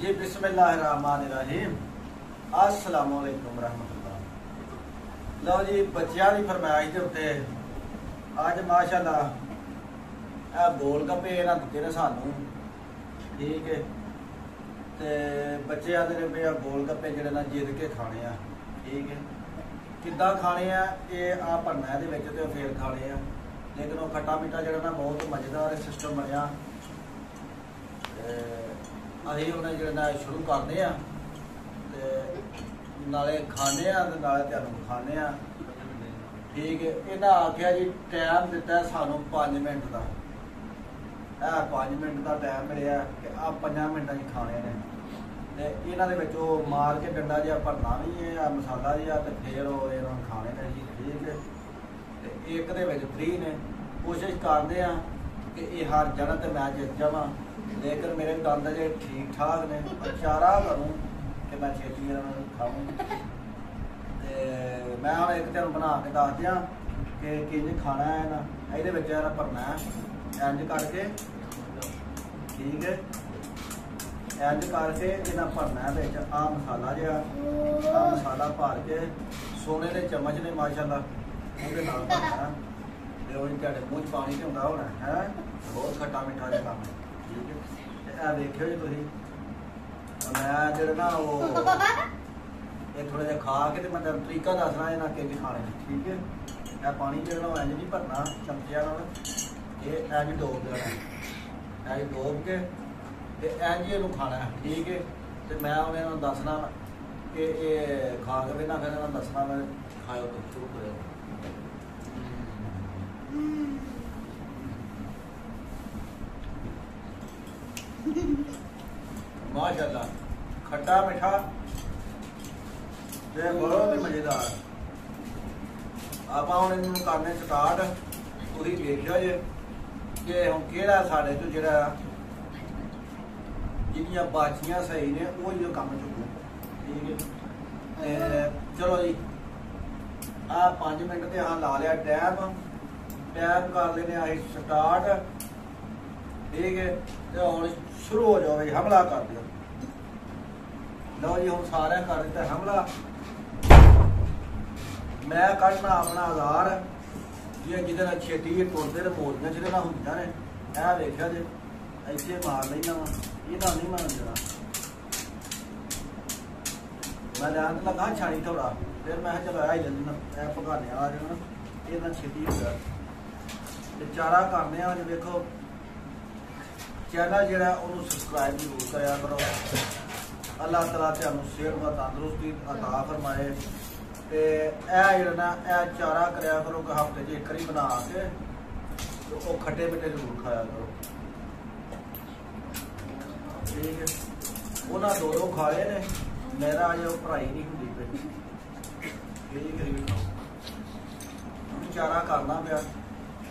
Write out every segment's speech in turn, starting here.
ਜੀ, ਬਿਸਮਿਲ੍ਲਾਹਿਰਰਹਿਮਾਨਿਰਰਹੀਮ। ਅਸਲਾਮ ਵਾਲੇਕੁਮ ਰਹਿਮਤੁਲਾਹ ਲਓ ਜੀ, ਬੱਚਿਆਂ ਦੀ ਫਰਮਾਇਸ਼ ਦੇ ਉੱਤੇ ਅੱਜ ਮਾਸ਼ਾਅੱਲਾ ਇਹ ਗੋਲ ਗੱਪੇ ਇਹਨਾਂ ਦਿੱਤੇ ਨੇ ਸਾਨੂੰ। ਠੀਕ ਹੈ। ਤੇ ਬੱਚੇ ਆਦੇ ਨੇ ਵੀ ਆ ਗੋਲ ਗੱਪੇ ਜਿਹੜੇ ਨਾ ਜਿੱਦ ਕੇ ਖਾਣੇ ਆ। ਠੀਕ ਹੈ। ਕਿੱਦਾਂ ਖਾਣੇ ਆ, ਇਹ ਆ ਭਰਨਾ ਇਹਦੇ ਵਿੱਚ ਤੇ ਫੇਰ ਖਾਣੇ ਆ। ਲੇਕਿਨ ਉਹ ਖੱਟਾ ਮਿੱਠਾ ਜਿਹੜਾ ਨਾ ਬਹੁਤ ਮਜ਼ੇਦਾਰ ਸਿਸਟਮ ਬਣਿਆ। ਤੇ ਅਸੀਂ ਉਹਨਾਂ ਜਿਹੜਾ ਨਾ ਸ਼ੁਰੂ ਕਰਦੇ ਆ ਤੇ ਨਾਲੇ ਖਾਣੇ ਆ ਤੇ ਨਾਲੇ ਤੁਹਾਨੂੰ ਖਾਣੇ ਆ ਠੀਕ ਇਹਨਾਂ ਆਖਿਆ ਜੀ ਟਾਈਮ ਦਿੱਤਾ ਸਾਨੂੰ 5 ਮਿੰਟ ਦਾ। ਇਹ 5 ਮਿੰਟ ਦਾ ਟਾਈਮ ਮਿਲਿਆ ਕਿ ਆ 5 ਮਿੰਟਾਂ 'ਚ ਖਾਣੇ ਨੇ। ਤੇ ਇਹਨਾਂ ਦੇ ਵਿੱਚ ਉਹ ਮਾਰ ਕੇ ਡੰਡਾ ਜਿਹਾ ਭਰਨਾ ਵੀ ਹੈ ਆ ਮਸਾਲਾ ਜਿਹਾ ਤੇ ਫੇਰ ਉਹ ਇਹਨਾਂ ਨੂੰ ਖਾਣੇ ਨੇ ਜੀ, ਠੀਕ ਹੈ। ਤੇ ਇੱਕ ਦੇ ਵਿੱਚ ਫ੍ਰੀ ਨੇ। ਕੋਸ਼ਿਸ਼ ਕਰਦੇ ਆ ਕਿ ਇਹ ਹਾਰ ਜਾਣਾ ਤੇ ਮੈਂ ਜਿੱਤ ਜਾਵਾਂ ਲੇਕਿਨ ਮੇਰੇ ਦੰਦ ਜੇ ਠੀਕ ਠਾਕ ਨੇ ਚਾਰਾ ਕਰੂੰ ਕਿ ਮੈਂ ਛੇਤੀ ਇਹਨਾਂ ਨੂੰ ਖਾਵਾਂ। ਤੇ ਮੈਂ ਹੁਣ ਇੱਕ ਦਿਨ ਬਣਾ ਕੇ ਦੱਸ ਦਿਆਂ ਕਿ ਕਿੰਜ ਖਾਣਾ ਹੈ ਨਾ ਇਹਦੇ ਵਿੱਚ ਇਹਦਾ ਭਰਨਾ ਹੈ ਇੰਜ ਕਰਕੇ। ਠੀਕ ਹੈ। ਇੰਜ ਕਰਕੇ ਇਹਨਾਂ ਭਰਨਾ ਵਿੱਚ ਆ ਮਸਾਲਾ ਜਿਹਾ। ਆ ਮਸਾਲਾ ਭਰ ਕੇ ਸੋਨੇ ਦੇ ਚਮਚ ਨੇ ਮਾਸ਼ਾਅੱਲਾ, ਉਹਦੇ ਨਾਲ ਭਰਨਾ ਤੇ ਉਹ ਤੁਹਾਡੇ ਮੂੰਹ 'ਚ ਪਾਣੀ ਤੇ ਹੁੰਦਾ ਹੋਣਾ ਹੈ? ਬਹੁਤ ਖੱਟਾ ਮਿੱਠਾ ਜਿਹਾ ਕੰਮ ਠੀਕ ਹੈ? ਤੇ ਇਹ ਦੇਖਿਓ ਜੀ ਤੁਸੀਂ। ਮੈਂ ਜਿਹੜਾ ਨਾ ਉਹ ਇਹ ਥੋੜਾ ਜਿਹਾ ਖਾ ਕੇ ਤੇ ਮੈਂ ਤੁਹਾਨੂੰ ਤਰੀਕਾ ਦੱਸਣਾ ਇਹਨਾਂ ਕਿੰਜ ਖਾਣੇ ਨੇ, ਠੀਕ ਹੈ? ਇਹ ਪਾਣੀ ਜਿਹੜਾ ਨਾ ਇੰਜ ਨਹੀਂ ਭਰਨਾ ਚਮਚਿਆਂ ਨਾਲ। ਇਹ ਇੰਜ ਡੋਬ ਦੇਣਾ ਐਂ ਡੋਬ ਕੇ ਤੇ ਇੰਜ ਇਹਨੂੰ ਖਾਣਾ ਠੀਕ ਹੈ? ਤੇ ਮੈਂ ਉਹਨਾਂ ਨੂੰ ਦੱਸਣਾ ਕਿ ਇਹ ਖਾ ਕੇ ਨਾ ਫਿਰ ਇਹਨਾਂ ਨੂੰ ਦੱਸਣਾ ਮੈਂ ਖਾਇਓ ਤੇ ਸ਼ੁਰੂ ਕਰਿਓ। ਮਾਸ਼ਾਅੱਲਾ। ਖੱਟਾ, ਮਿੱਠਾ। ਤੇ ਬਹੁਤ ਹੀ ਮਜ਼ੇਦਾਰ। ਆਪਾਂ ਹੁਣ ਇਹਨੂੰ ਕਰਨੇ ਸਟਾਰਟ ਤੁਸੀਂ ਦੇਖਿਓ ਜੇ ਕਿ ਹੁਣ ਕਿਹੜਾ ਸਾਡੇ ਤੋਂ ਜਿਹੜਾ ਜਿਹੜੀਆਂ ਬਾਚੀਆਂ ਸਹੀ ਨੇ, ਉਹ ਹੀ ਕੰਮ ਚੁੱਕੂ ਠੀਕ ਹੈ ਤੇ ਚਲੋ ਜੀ ਆ 5 ਮਿੰਟ ਤੇ ਹਾਂ ਲਾ ਲਿਆ ਟੈਬ ਟੈਬ ਕਰ ਲੈਨੇ ਆ ਸਟਾਰਟ ਠੀਕ ਹੈ, ਤੇ ਹੁਣ ਸ਼ੁਰੂ ਹੋ ਜਾਓ ਬਈ ਹਮਲਾ ਕਰ ਦਿਓ। ਲਓ ਜੀ, ਹੁਣ ਸਾਰਿਆਂ ਕਰ ਦਿੱਤਾ ਹਮਲਾ। ਮੈਂ ਕੱਢਣਾ ਆਪਣਾ ਆਧਾਰ ਇਹ ਜਿਹਦੇ ਨਾਲ ਛੇਤੀ ਇਹ ਟੁੱਟਦੇ ਤੇ ਮੋੜੀਆਂ ਜਿਹਦੇ ਨਾਲ ਹੁੰਦੀਆਂ ਨੇ। ਇਹ ਵੇਖਿਆ ਜੇ, ਇੱਥੇ ਮਾਰ ਲੈਣਾ ਵਾ ਇਹਦਾ ਨਹੀਂ ਮਾਰਨ ਦੇਣਾ। ਮੈਂ ਲੈਣ ਲੱਗਾ ਛਾਣੀ ਥੋੜਾ ਫਿਰ ਮੈਂ ਕਿਹਾ ਚਲੋ ਆ ਹੀ ਲੈਣਾ ਇਹ ਭਗਾਨੇ ਆ ਜਾਣਾ ਇਹਦਾ ਛੇਤੀ ਹੋ ਗਿਆ। ਤੇ ਚਾਰਾ ਕਰਨੇ ਆ ਜੇ ਵੇਖੋ ਚੈਨਲ ਜਿਹੜਾ ਉਹਨੂੰ ਸਬਸਕ੍ਰਾਈਬ ਜ਼ਰੂਰ ਕਰਿਆ ਕਰੋ ਅੱਲਾਹ ਤਾਲਾ ਤੁਹਾਨੂੰ ਸਿਹਤ ਦਾ ਤੰਦਰੁਸਤੀ عطا ਫਰਮਾਏ ਤੇ ਇਹ ਜਿਹੜਾ ਨਾ ਇਹ ਚਾਰਾ ਕਰਿਆ ਕਰੋ ਕਿ ਹਫਤੇ 'ਚ ਇੱਕ ਵਾਰੀ ਬਣਾ ਕੇ ਤੇ ਉਹ ਖੱਟੇ ਮਿੱਠੇ ਜ਼ਰੂਰ ਖਾਇਆ ਕਰੋ ਠੀਕ ਹੈ ਉਹਨਾਂ ਦੋ ਦੋ ਖਾ ਲਏ ਨੇ ਮੇਰਾ ਅਜੇ ਉਹ ਪੜ੍ਹਾਈ ਨਹੀਂ ਹੁੰਦੀ ਪਈ ਇਹ ਕਰੀ ਚਾਰਾ ਕਰਨਾ ਪਿਆ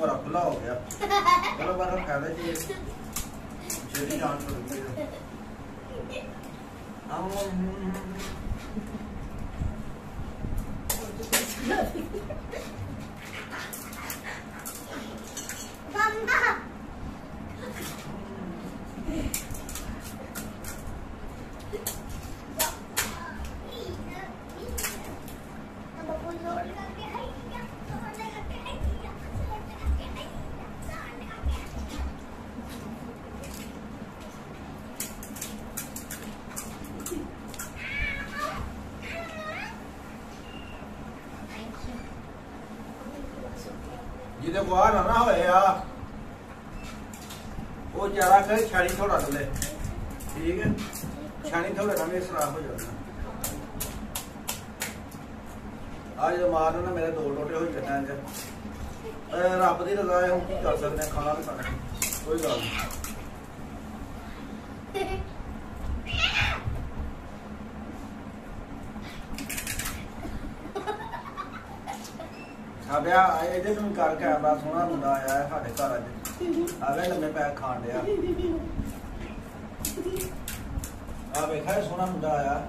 ਭੋਰਾ ਖੁੱਲਾ ਹੋ ਗਿਆ। ਚਲੋ ਬਾਹਰ ਕਰ ਦੇ ਜੀ ਜਿਹੜੀ ਜਾਨ ਛੁੱਟ ਗਈ ਆਮ ਆਮ ਜਿਹਦੇ ਕੋ ਆ ਨਾ ਨਾ ਹੋਏ ਉਹ ਚਾਰਾ ਕਰੇ ਛਾਣੀ ਥੋੜਾ ਥੱਲੇ ਠੀਕ ਹੈ? ਛਾਣੀ ਥੋੜਾ ਨਾ ਮੇਰੇ ਹੋ ਜਾਣਾ। ਆ ਜਦੋਂ ਮਾਰਨਾ ਨਾ ਮੇਰੇ ਦੋ ਟੋਟੇ ਹੋ ਜਾਣਾ ਇੰਜ ਰੱਬ ਦੀ ਰਜ਼ਾ ਹੈ, ਹੁਣ ਕੀ ਕਰ ਸਕਦੇ ਹਾਂ ਖਾਣਾ ਵੀ ਖਾਣਾ। ਕੋਈ ਗੱਲ ਨਹੀਂ ਆ ਬਿਆ ਇਹਦੇ ਨੂੰ ਕਰ ਕੈਮਰਾ ਸੋਹਣਾ ਮੁੰਡਾ ਆਇਆ ਹੈ ਸਾਡੇ ਘਰ ਅੱਜ। ਆਵੇ ਲੰਮੇ ਪੈ ਖਾਣ ਡਿਆ। ਆ ਵੇਖਾ ਇਹ ਸੋਹਣਾ ਮੁੰਡਾ ਆਇਆ।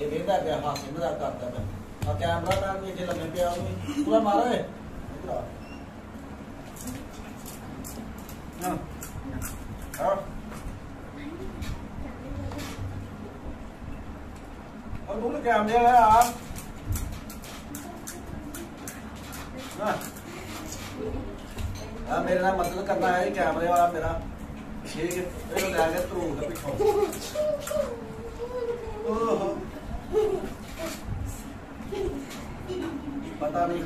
ਇਹ ਵੇਖਦਾ ਪਿਆ ਹਾਸੇ ਮਜ਼ਾਕ ਕਰਦਾ ਪਿਆ। ਆ ਕੈਮਰਾ ਮੈਨ ਵੀ ਇੱਥੇ ਲੰਮੇ ਪਿਆ ਉਹਨੂੰ ਪੂਰਾ ਮਾਰ ਓਏ। ਇੱਧਰ ਆ। ਨਾ ਆ ਉਹ ਤੂੰ ਕੈਮਰੇ ਵਾਲਾ ਆ ਨਾ ਆ ਮੇਰੇ ਨਾਲ ਮਦਦ ਕਰਨਾ ਹੈ, ਕੈਮਰੇ ਵਾਲਾ ਮੇਰਾ। ਠੀਕ ਇਹਨੂੰ ਲੈ ਕੇ ਧਰੂਲ ਦੇ ਪਿੱਛੋਂ। ਓਹੋ। ਪਤਾ ਨਹੀਂ।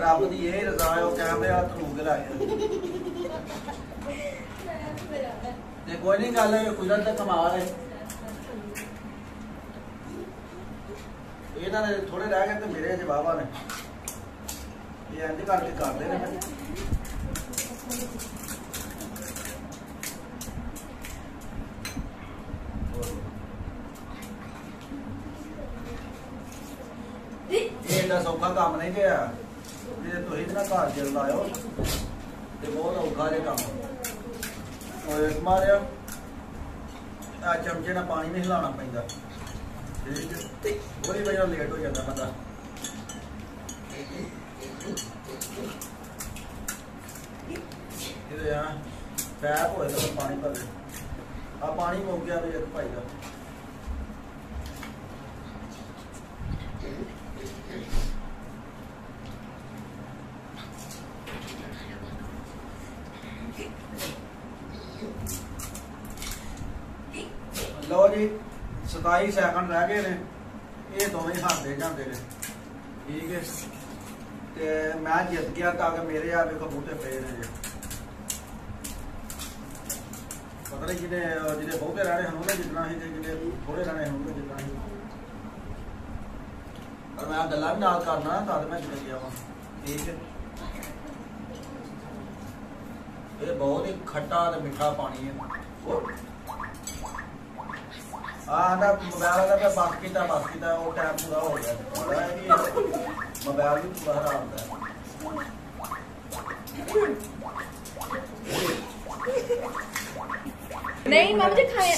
ਰੱਬ ਦੀ ਇਹ ਰਜ਼ਾ ਹੈ, ਉਹ ਕੈਮਰੇ ਵਾਲਾ ਧਰੂਲ ਕੇ ਲੈ ਤੇ ਕੋਈ ਨਹੀਂ, ਗੱਲ ਹੈ ਕੁਦਰਤ ਦਾ ਕਮਾਲ ਹੈ। ਇਹਨਾਂ ਨੇ ਥੋੜੇ ਰਹਿ ਗਏ ਤੇ ਮੇਰੇ ਜਵਾਬਾਂ ਨੇ। ਇਹ ਇੰਜ ਕਰਕੇ ਕਰਦੇ ਨੇ। ਇਹ ਇੰਨਾ ਸੌਖਾ ਕੰਮ ਨਹੀਂ ਗਿਆ। ਜੇ ਤੁਸੀਂ ਨਾਲ ਘਰ ਜਲ ਲਾਇਓ ਤੇ ਬਹੁਤ ਔਖਾ ਜੇ ਕੰਮ। ਓਏ ਮਾਰਿਆ ਆ ਚਮਚੇ ਨਾਲ ਪਾਣੀ ਨਹੀਂ ਹਿਲਾਉਣਾ ਪੈਂਦਾ। ਠੀਕ ਹੈ। ਬੜੀ ਵਜ੍ਹਾ ਲੇਟ ਹੋ ਜਾਂਦਾ ਬੰਦਾ। ਇਹਦੇ ਆ, ਪੈਪ ਹੋਏ ਤਾਂ ਪਾਣੀ ਭਰ ਦੇ। ਆ ਪਾਣੀ ਮੁੱਕ ਗਿਆ ਵੀ ਇੱਕ ਭਾਈ ਦਾ। ਲਓ ਜੀ 27 ਸੈਕਿੰਡ ਰਹਿ ਗਏ ਨੇ। ਇਹ ਦੋਵੇਂ ਹਾਰਦੇ ਜਾਂਦੇ ਨੇ। ਠੀਕ ਹੈ। ਤੇ ਮੈਂ ਜਿੱਤ ਗਿਆ ਤਾਂ ਕਿ ਮੇਰੇ ਆ ਵੇਖੋ ਬੂਟੇ ਪਏ ਨੇ ਜੀ। ਪਤਾ ਨਹੀਂ ਜਿਹਨੇ ਜਿਹਨੇ ਬਹੁਤੇ ਰਹਿਣੇ ਹਨ ਉਹਨੇ ਜਿੱਤਣਾ ਸੀ ਤੇ ਜਿਹਨੇ ਥੋੜੇ ਰਹਿਣੇ ਹਨ ਉਹਨੇ ਜਿੱਤਣਾ ਸੀ। ਪਰ ਮੈਂ ਗੱਲਾਂ ਵੀ ਨਾਲ ਕਰਨਾ ਤਦ ਮੈਂ ਜਿੱਤ ਗਿਆ ਵਾਂ। ਠੀਕ ਹੈ। ਇਹ ਬਹੁਤ ਹੀ ਖੱਟਾ ਤੇ ਮਿੱਠਾ ਪਾਣੀ ਹੈ। ਆਹ ਦਾ ਮੋਬਾਈਲ ਦਾ ਮੈਂ ਬੰਦ ਕੀਤਾ ਬੰਦ ਉਹ ਟਾਈਮ ਪੂਰਾ ਹੋ ਗਿਆ। ਮੋਬਾਈਲ ਵੀ ਪੂਰਾ ਹਰਾਮ ਦਾ ਨਹੀਂ ਮਮ ਜੀ ਖਾਇਆ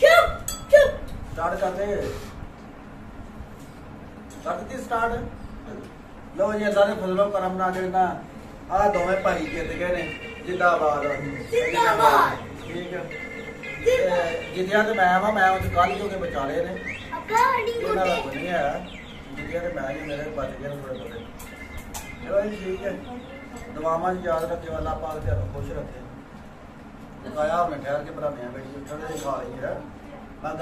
ਚੁੱਪ ਚੁੱਪ। ਸਟਾਰਟ ਕਰਦੇ ਕਰਤੀ ਸਟਾਰਟ ਲੋ ਜੀ ਅੱਲਾ ਦੇ ਫਜ਼ਲੋ ਕਰਮ ਨਾਲ ਜਿਹੜਾ ਆ ਦੋਵੇਂ ਭਾਈ ਜਿੱਤ ਗਏ ਨੇ ਜਿੰਦਾਬਾਦ। ਜ਼ਿੰਦਾਬਾਦ। ਠੀਕ ਹੈ। ਤੇ ਜਿੱਦਿਆ ਤੇ ਮੈਂ ਵਾ ਮੈਂ ਉਹ ਕੱਲ ਜੋ ਕੇ ਬਚਾ ਲਏ ਨੇ। ਅੱਗਾ ਹੱਡੀ ਇਹਨਾਂ ਦਾ ਕੁੱਤੇ ਕੋਈ ਨਹੀਂ ਹੈ ਜਿੱਦਿਆ ਤੇ ਮੈਂ ਹੀ ਮੇਰੇ ਬਚ ਗਏ ਨੇ ਥੋੜੇ ਥੋੜੇ ਚਲੋ ਜੀ ਠੀਕ ਹੈ। ਦੁਆਵਾਂ 'ਚ ਯਾਦ ਰੱਖਿਓ, ਅੱਲਾ ਪਾਕ ਤੇ ਖੁਸ਼ ਰੱਖੇ। ਆਇਆ ਮੈਂ ਠਹਿਰ ਕੇ ਬਣਾਉਂਦੇ ਆ ਬੇਟੀ ਥੋੜੇ ਜਿਹੇ ਖਾ ਲਈ ਹੈ। ਮੈਂ